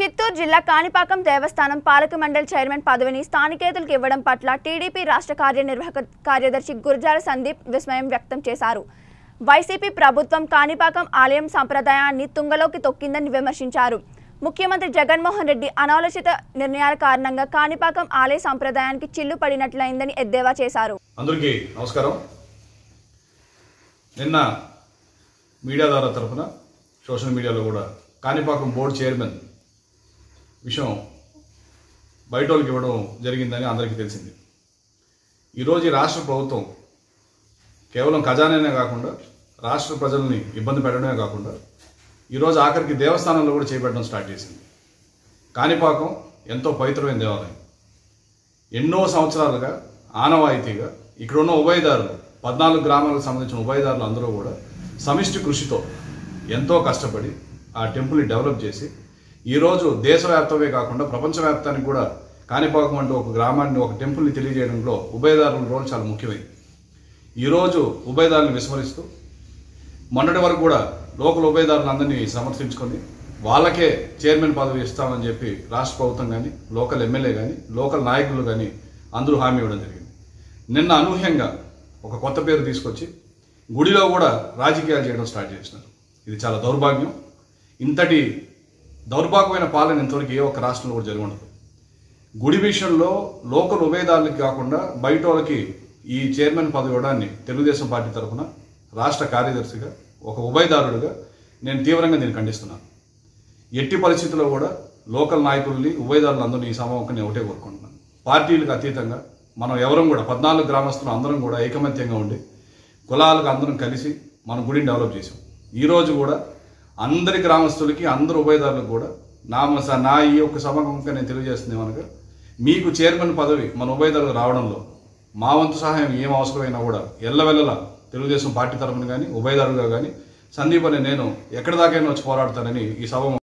చిత్తూరు జిల్లా కాణిపాకం దేవస్థానం పాలక మండలి చైర్మన్ పదవిని స్థానికేతులకు ఇవ్వడం పట్ల టీడీపీ రాష్ట్ర కార్యనిర్వాహక కార్యదర్శి గురజాల సందీప్ విస్మయం వ్యక్తం చేశారు. వైసీపీ ప్రభుత్వం కాణిపాకం ఆలయం సంప్రదాయాన్ని తుంగలోకి తొక్కిందని విమర్శించారు. ముఖ్యమంత్రి జగన్మోహన్ రెడ్డి అనాలోచిత నిర్ణయాల కారణంగా కాణిపాకం ఆలయ సంప్రదాయానికి చిల్లు పడినట్లయిందని ఎద్దేవా చేశారు. అందరికీ నమస్కారం. నిన్న మీడియా ద్వారా తరఫున సోషల్ మీడియాలో కూడా కాణిపాకం బోర్డు చైర్మన్ విషయం బయట వాళ్ళకి ఇవ్వడం జరిగిందని అందరికీ తెలిసింది. ఈరోజు ఈ రాష్ట్ర ప్రభుత్వం కేవలం ఖజానానే కాకుండా రాష్ట్ర ప్రజల్ని ఇబ్బంది పెట్టడమే కాకుండా ఈరోజు ఆఖరికి దేవస్థానంలో కూడా చేపట్టడం స్టార్ట్ చేసింది. కాణిపాకం ఎంతో పవిత్రమైన దేవాలయం. ఎన్నో సంవత్సరాలుగా ఆనవాయితీగా ఇక్కడున్న ఉభయదారులు పద్నాలుగు గ్రామాలకు సంబంధించిన ఉభయదారులు అందరూ కూడా సమిష్టి కృషితో ఎంతో కష్టపడి ఆ టెంపుల్ని డెవలప్ చేసి ఈరోజు దేశవ్యాప్తమే కాకుండా ప్రపంచవ్యాప్తానికి కూడా కాణిపాకం అంటూ ఒక గ్రామాన్ని ఒక టెంపుల్ని తెలియజేయడంలో ఉభయదారుల రోల్ చాలా ముఖ్యమైనది. ఈరోజు ఉభయదారులను విస్మరిస్తూ మొన్నటి వరకు కూడా లోకల్ ఉభయదారులందరినీ సమర్థించుకొని వాళ్ళకే చైర్మన్ పదవి ఇస్తామని చెప్పి రాష్ట్ర ప్రభుత్వం కానీ లోకల్ ఎమ్మెల్యే కానీ లోకల్ నాయకులు కానీ అందరూ హామీ ఇవ్వడం జరిగింది. నిన్న అనూహ్యంగా ఒక కొత్త పేరు తీసుకొచ్చి గుడిలో కూడా రాజకీయాలు చేయడం స్టార్ట్ చేసినారు. ఇది చాలా దౌర్భాగ్యం. ఇంతటి దౌర్భాగ్యమైన పాలన ఇంతవరకు ఏ ఒక్క రాష్ట్రంలో కూడా జరిగి ఉండదు. గుడి విషయంలో లోకల్ ఉభయదారులకి కాకుండా బయట వాళ్ళకి ఈ చైర్మన్ పదవి ఇవ్వడాన్ని తెలుగుదేశం పార్టీ తరఫున రాష్ట్ర కార్యదర్శిగా ఒక ఉభయదారుడిగా నేను తీవ్రంగా దీన్ని ఖండిస్తున్నాను. ఎట్టి పరిస్థితుల్లో కూడా లోకల్ నాయకుల్ని ఉభయదారులందరినీ ఈ సమావేశం నేను ఒకటే కోరుకుంటున్నాను. పార్టీలకు అతీతంగా మనం ఎవరం కూడా పద్నాలుగు గ్రామస్తులు అందరం కూడా ఐకమత్యంగా ఉండి కులాలకు అందరం కలిసి మన గుడిని డెవలప్ చేసాం ఈరోజు కూడా అందరి గ్రామస్తులకి అందరు ఉభయదారులకు కూడా నా స- నా ఈ యొక్క సమాగమంగా నేను తెలియజేస్తుంది ఏమనగా మీకు చైర్మన్ పదవి మన ఉభయదారులు రావడంలో మా వంతు సహాయం ఏం అవసరమైనా కూడా ఎల్లవెల్లలా తెలుగుదేశం పార్టీ తరఫున కానీ ఉభయదారులుగా కానీ సందీప్ అనే నేను ఎక్కడి దాకైనా వచ్చి పోరాడతానని ఈ సభ